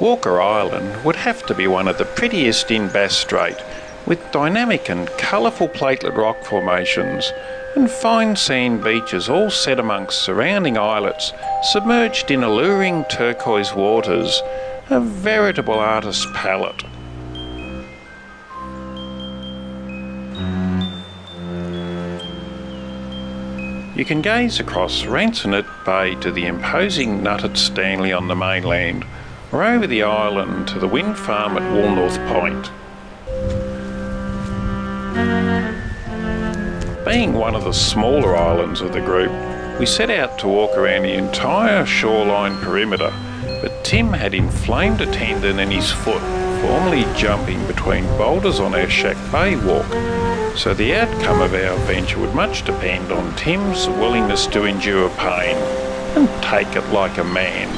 Walker Island would have to be one of the prettiest in Bass Strait, with dynamic and colourful platelet rock formations and fine sand beaches all set amongst surrounding islets, submerged in alluring turquoise waters, a veritable artist's palette. You can gaze across Ransonet Bay to the imposing Nut at Stanley on the mainland, or over the island to the wind farm at Woolnorth Point. Being one of the smaller islands of the group, we set out to walk around the entire shoreline perimeter, but Tim had inflamed a tendon in his foot, formerly jumping between boulders on our Shack Bay walk, so the outcome of our venture would much depend on Tim's willingness to endure pain and take it like a man.